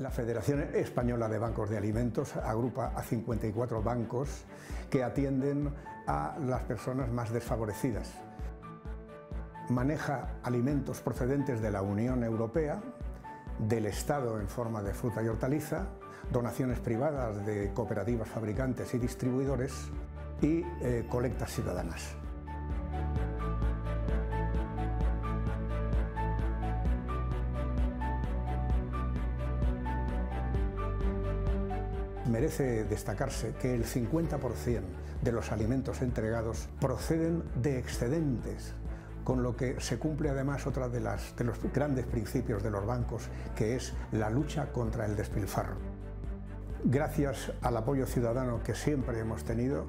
La Federación Española de Bancos de Alimentos agrupa a 54 bancos que atienden a las personas más desfavorecidas. Maneja alimentos procedentes de la Unión Europea, del Estado en forma de fruta y hortaliza, donaciones privadas de cooperativas fabricantes y distribuidores y eh, colectas ciudadanas. Merece destacarse que el 50% de los alimentos entregados proceden de excedentes, con lo que se cumple además otra de, las, de los grandes principios de los bancos, que es la lucha contra el despilfarro. Gracias al apoyo ciudadano que siempre hemos tenido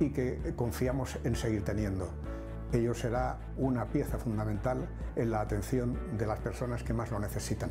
y que confiamos en seguir teniendo. Ello será una pieza fundamental en la atención de las personas que más lo necesitan.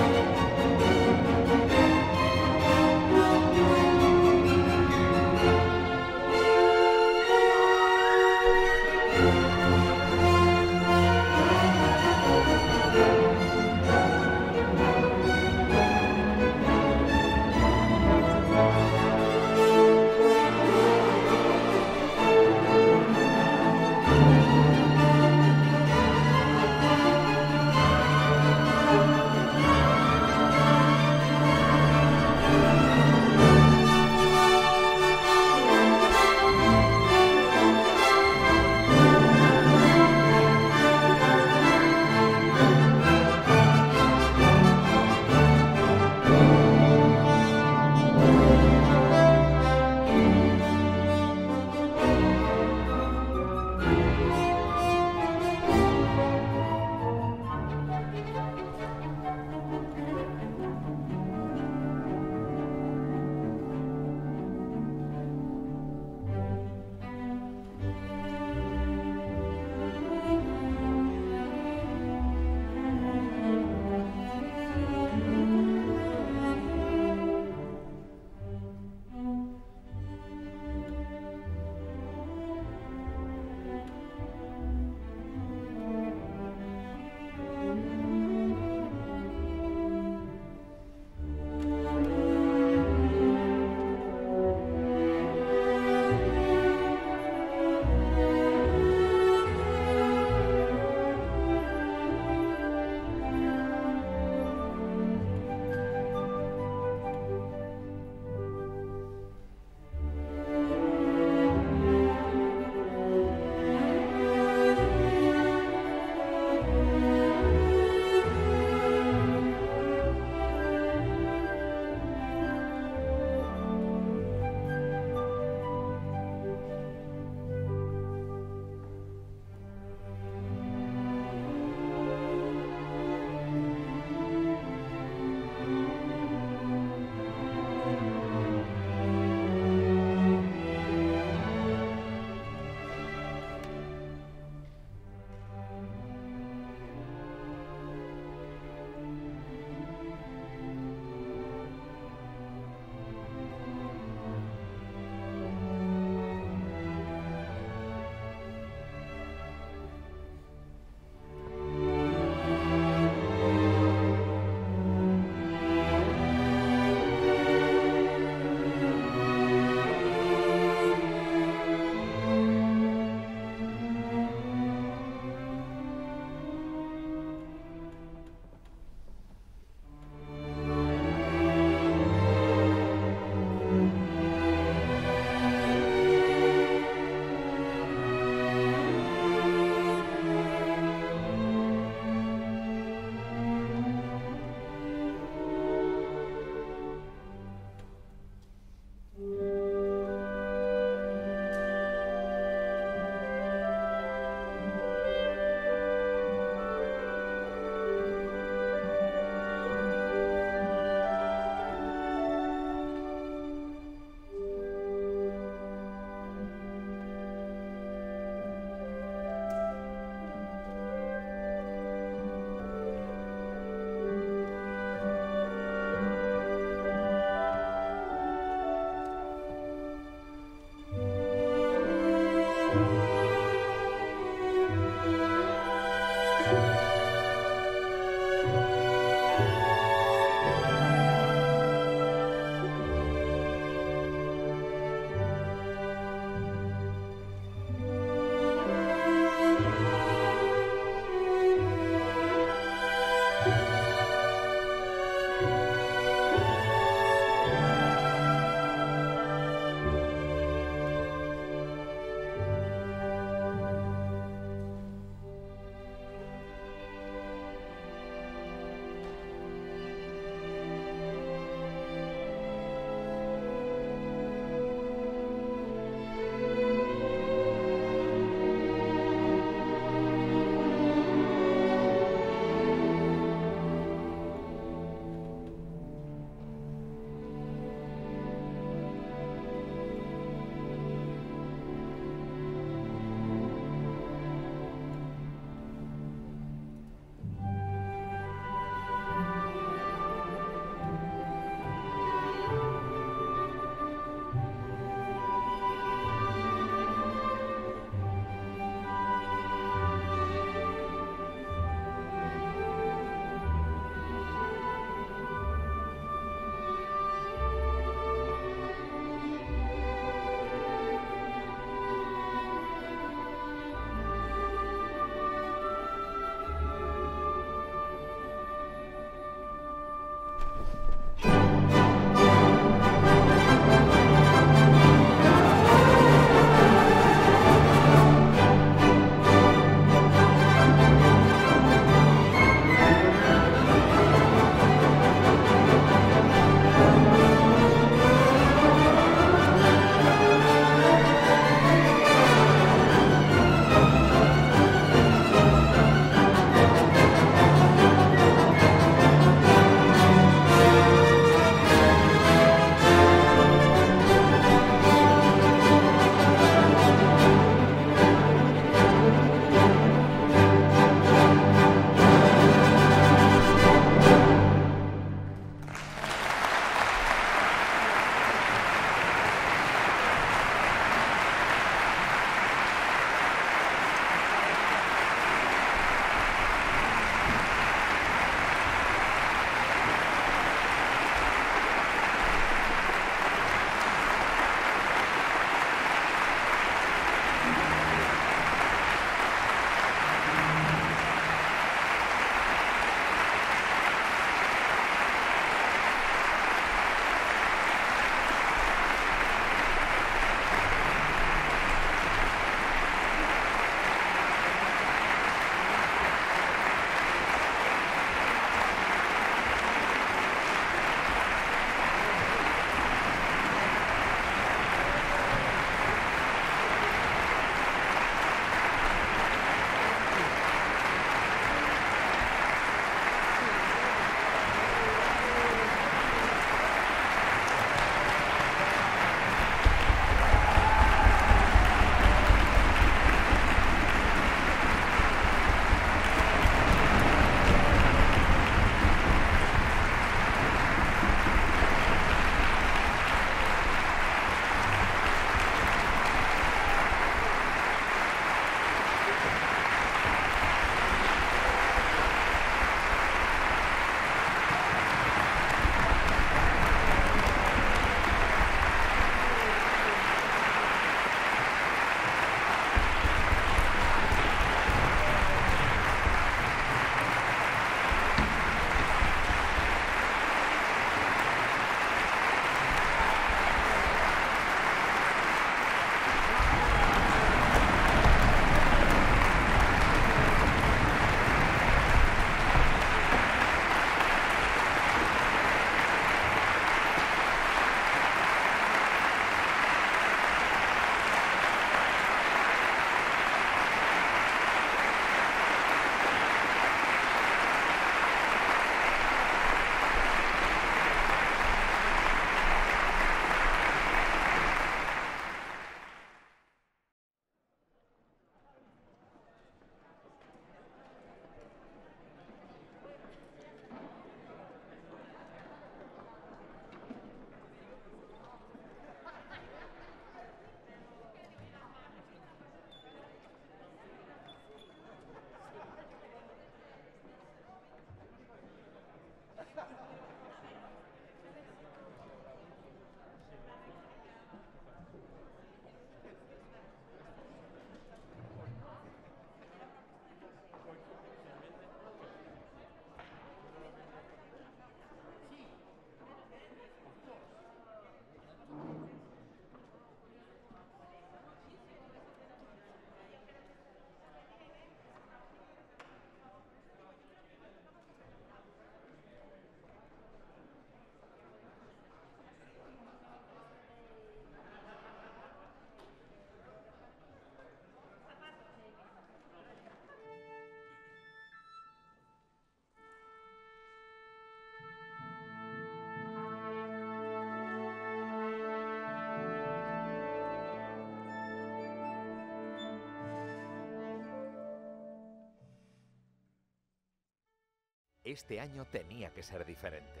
Este año tenía que ser diferente.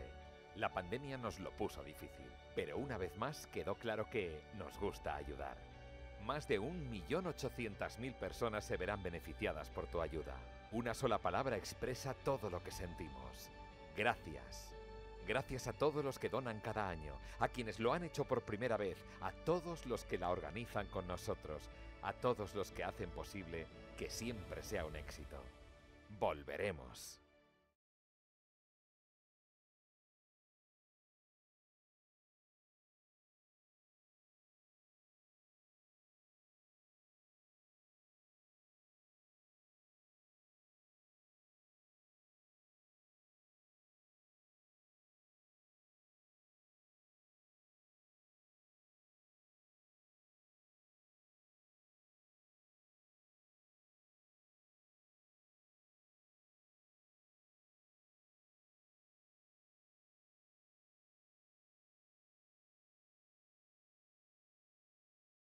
La pandemia nos lo puso difícil, pero una vez más quedó claro que nos gusta ayudar. Más de 1.800.000 personas se verán beneficiadas por tu ayuda. Una sola palabra expresa todo lo que sentimos. Gracias. Gracias a todos los que donan cada año, a quienes lo han hecho por primera vez, a todos los que la organizan con nosotros, a todos los que hacen posible que siempre sea un éxito. Volveremos.